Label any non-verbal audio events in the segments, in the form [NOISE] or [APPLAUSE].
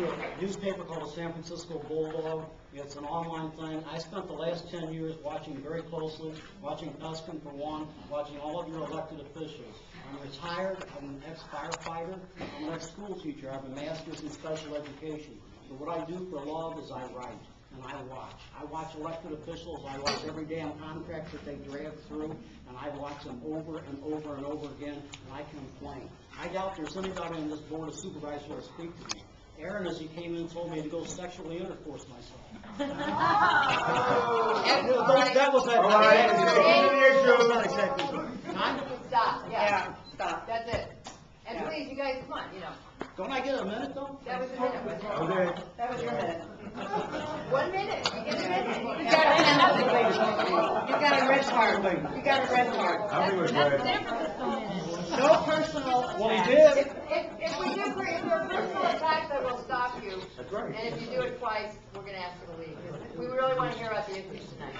to a newspaper called the San Francisco Bulldog. It's an online thing. I spent the last ten years watching very closely, watching Peskin for one, watching all of your elected officials. I'm retired, I'm an ex-firefighter, I'm an ex-school teacher, I have a master's in special education. So what I do for love is I write, and I watch. I watch elected officials, I watch every damn contract that they drag through, and I watch them over and over and over again, and I complain. I doubt there's anybody on this board of supervisors who will speak to me. Aaron, as he came in, told me to go sexually intercourse myself. [LAUGHS] That was that. All right. That was not exactly true. Kind. Stop, yeah, Yeah, stop. that's it. And Yeah. please, you guys, come on, you know, Don't I get a minute though? that was a minute, wasn't it? Okay. That was your minute. [LAUGHS] One minute, you get a minute. You got a pen, You got a red card. You got a red card. I'm doing good. No personal Well, he did. If, if, if we do, if there are personal attacks, I will stop you. That's right. And if you do it twice, we're gonna ask you to leave. We really wanna hear about the issues tonight.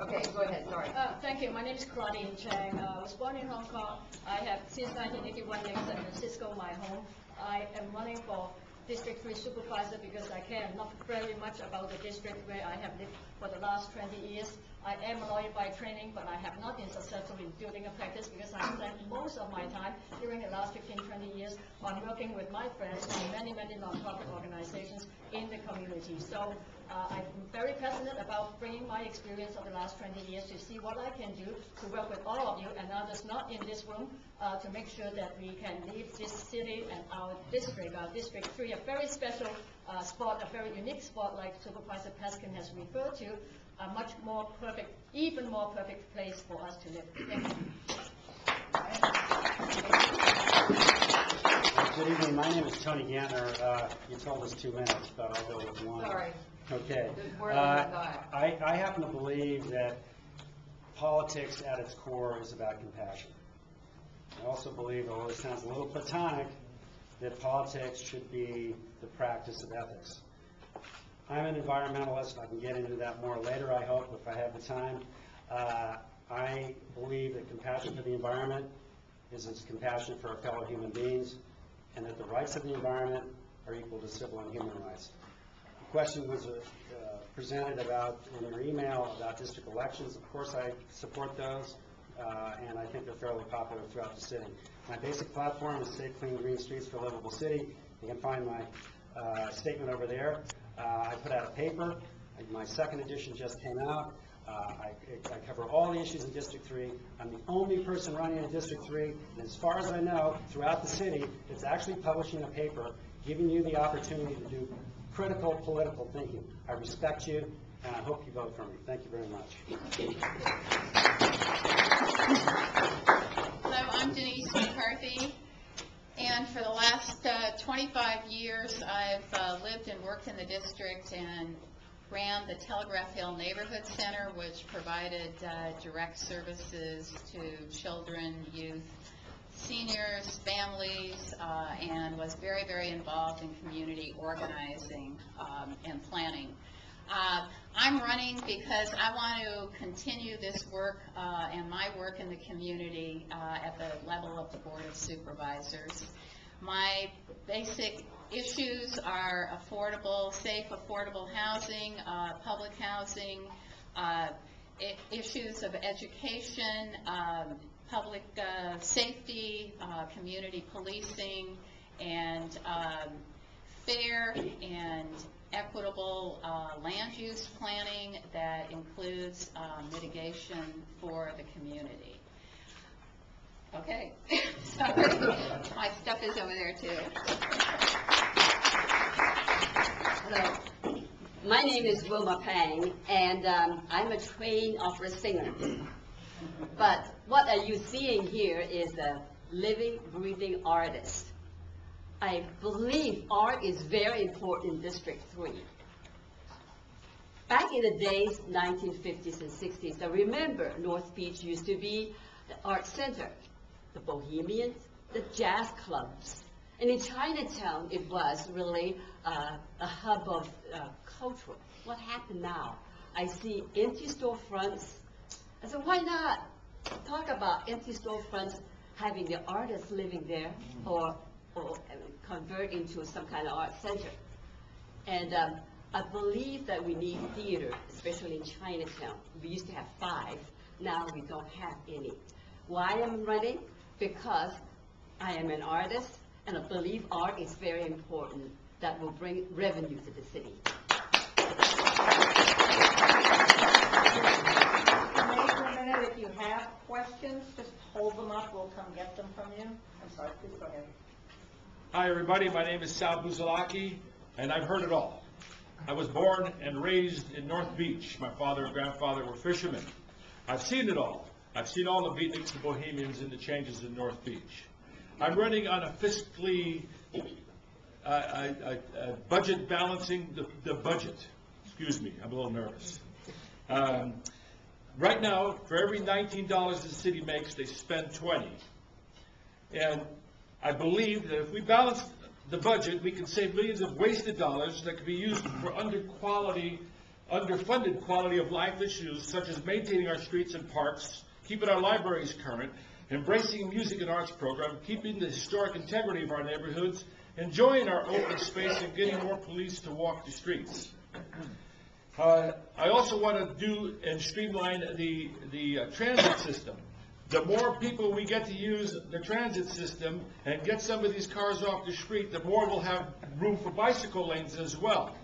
Okay, go ahead, sorry. Uh, Thank you. My name is Claudine Cheng. Uh, I was born in Hong Kong. I have since 1981 lived in San Francisco, my home. I am running for District 3 Supervisor because I care not very much about the district where I have lived for the last 20 years. I am a lawyer by training, but I have not been successful in building a practice because I spent most of my time during the last 15, 20 years on working with my friends in many, many nonprofit organizations in the community. So uh, I'm very passionate about bringing my experience of the last 20 years to see what I can do to work with all of you and others in this room uh, to make sure that we can leave this city and our district, our District 3, a very special uh, spot, a very unique spot like Supervisor Peskin has referred to, a much more perfect, even more perfect place for us to live. Thank you. Good evening, my name is Tony Gantner. Uh, You told us two minutes, but I'll go with one. Sorry. Okay. There's more Uh, than we thought. I, I happen to believe that politics at its core is about compassion. I also believe, although it sounds a little platonic, that politics should be the practice of ethics. I'm an environmentalist, I can get into that more later, I hope, if I have the time. Uh, I believe that compassion for the environment is as compassion for our fellow human beings, and that the rights of the environment are equal to civil and human rights. The question was uh, presented about, in your email, about district elections. Of course, I support those, uh, and I think fairly popular throughout the city. My basic platform is Safe, Clean, Green Streets for a Livable City. You can find my uh, statement over there. Uh, I put out a paper. My second edition just came out. Uh, I I cover all the issues in District 3. I'm the only person running in District 3, and as far as I know, throughout the city, that's actually publishing a paper, giving you the opportunity to do critical political thinking. I respect you, and I hope you vote for me. Thank you very much. Hello, I'm Denise McCarthy, and for the last uh, 25 years, I've uh, lived and worked in the district and ran the Telegraph Hill Neighborhood Center, which provided uh, direct services to children, youth, seniors, families, uh, and was very, very involved in community organizing um, and planning. Uh, I'm running because I want to continue this work uh, and my work in the community uh, at the level of the Board of Supervisors. My basic issues are affordable, safe, affordable housing, uh, public housing, uh, issues of education, um, public uh, safety, community policing, and um, fair and equitable uh, land use planning that includes uh, mitigation for the community. Okay, [LAUGHS] sorry, my stuff is over there too. Hello. My name is Wilma Pang, and um, I'm a trained opera singer. But what are you seeing here is a living, breathing artist. I believe art is very important in District 3. Back in the days, 1950s and 60s, I remember North Beach used to be the art center, the bohemians, the jazz clubs. And in Chinatown, it was really uh, a hub of uh, culture. What happened now? I see empty storefronts. I said, why not talk about empty storefronts, having the artists living there, or convert into some kind of art center. And um, I believe that we need theater, especially in Chinatown. We used to have five, now we don't have any. Why I'm running? Because I am an artist, and I believe art is very important, that will bring revenue to the city. If you have questions, just hold them up, we'll come get them from you. I'm sorry, please go ahead. Hi, everybody. My name is Sal Busalacchi, and I've heard it all. I was born and raised in North Beach. My father and grandfather were fishermen. I've seen it all. I've seen all the beatniks, the bohemians, and the changes in North Beach. I'm running on a fiscally, uh, uh, uh, uh, budget balancing the, the budget. Excuse me, I'm a little nervous. Um, Right now, for every $19 the city makes, they spend 20. And I believe that if we balance the budget, we can save millions of wasted dollars that could be used for under-quality, underfunded quality of life issues such as maintaining our streets and parks, keeping our libraries current, embracing music and arts program, keeping the historic integrity of our neighborhoods, enjoying our open space, and getting more police to walk the streets. Uh, I also want to do and streamline the, the uh, transit system. The more people we get to use the transit system and get some of these cars off the street, the more we'll have room for bicycle lanes as well.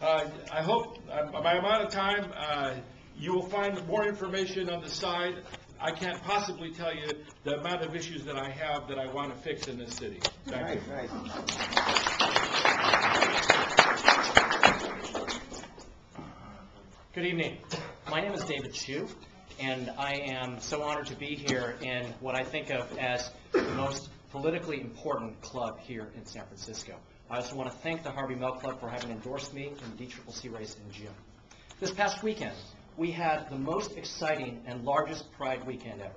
Uh, I hope, uh, by amount of time, uh, you will find more information on the side. I can't possibly tell you the amount of issues that I have that I want to fix in this city. Thank you. Good evening. My name is David Chiu, and I am so honored to be here in what I think of as the most politically important club here in San Francisco. I also want to thank the Harvey Milk Club for having endorsed me in the DCCC race in June. This past weekend, we had the most exciting and largest Pride weekend ever.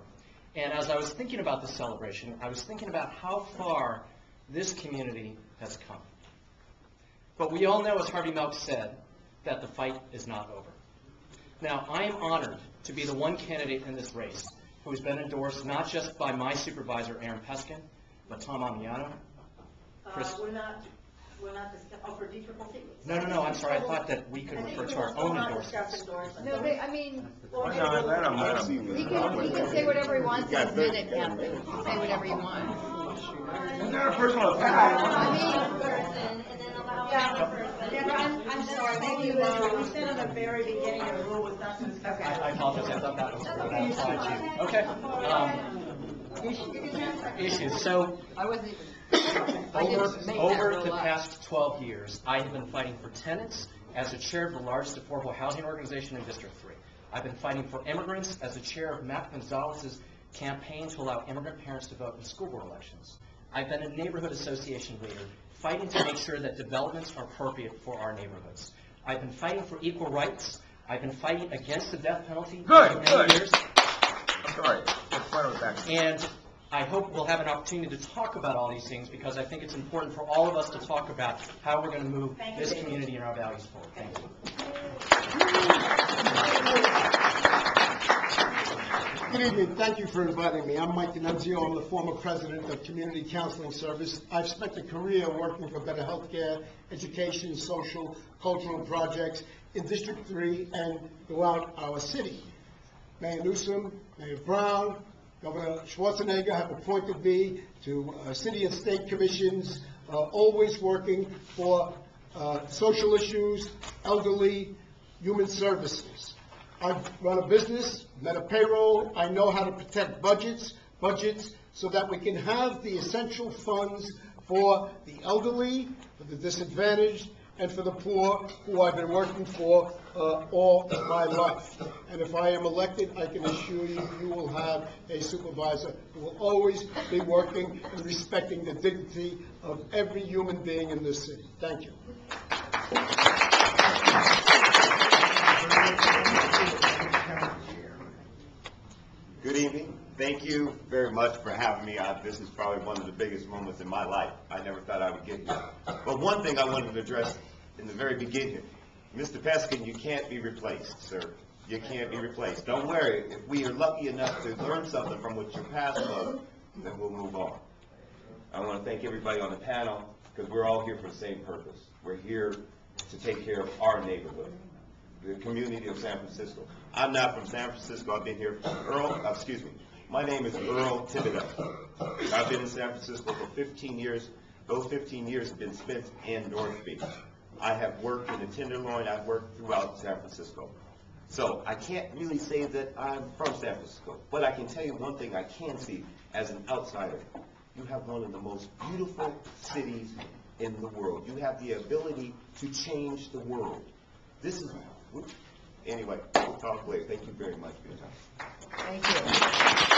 And as I was thinking about this celebration, I was thinking about how far this community has come. But we all know, as Harvey Milk said, that the fight is not over. Now, I am honored to be the one candidate in this race who has been endorsed not just by my supervisor, Aaron Peskin, but Tom Ammiano. Chris- Uh, we're not, we're not discussing, oh, for DCCC? No, no, no, I'm sorry, I thought that we could refer to our own endorsements. No, but, I mean, No, let him, let him. he can, he can say whatever he wants in his minute, Captain. Say whatever you want. It's not a personal attack. I mean, Yeah, yeah, I'm, I'm sorry, maybe you missed. We said in the very beginning that the rule was not to discuss. I I apologize, I thought that was, that applied to. Okay. um, Issues, so I wasn't even, I Over, didn't make that over roll the up. past 12 years, I have been fighting for tenants as the chair of the largest affordable housing organization in District 3. I've been fighting for immigrants as the chair of Matt Gonzalez's campaign to allow immigrant parents to vote in school board elections. I've been a neighborhood association leader, fighting to make sure that developments are appropriate for our neighborhoods. I've been fighting for equal rights. I've been fighting against the death penalty Good, for many good. years. Sorry, let's fight with that. And I hope we'll have an opportunity to talk about all these things because I think it's important for all of us to talk about how we're going to move Thank this David. community and our values forward. Thank you. Good evening, thank you for inviting me. I'm Mike D'Annunzio, I'm the former president of Community Counseling Service. I've spent a career working for better healthcare, education, social, cultural projects in District 3 and throughout our city. Mayor Newsom, Mayor Brown, Governor Schwarzenegger have appointed me to uh, city and state commissions, uh, always working for uh, social issues, elderly, human services. I've run a business, met a payroll, I know how to protect budgets, budgets, so that we can have the essential funds for the elderly, for the disadvantaged, and for the poor, who I've been working for uh, all my life. And if I am elected, I can assure you, you will have a supervisor who will always be working and respecting the dignity of every human being in this city. Thank you. Good evening. Thank you very much for having me. This is probably one of the biggest moments in my life. I never thought I would get here. But one thing I wanted to address in the very beginning, Mr. Peskin, you can't be replaced, sir. You can't be replaced. Don't worry. If we are lucky enough to learn something from what your past was, then we'll move on. I want to thank everybody on the panel, because we're all here for the same purpose. We're here to take care of our neighborhood, the community of San Francisco. I'm not from San Francisco, I've been here, for Earl, excuse me, my name is Earl Thibodeau. I've been in San Francisco for 15 years. Those 15 years have been spent in North Beach. I have worked in the Tenderloin, I've worked throughout San Francisco. So I can't really say that I'm from San Francisco, but I can tell you one thing I can see as an outsider. You have one of the most beautiful cities in the world. You have the ability to change the world. This is, anyway, we'll talk later. Thank you very much for your time. Thank you.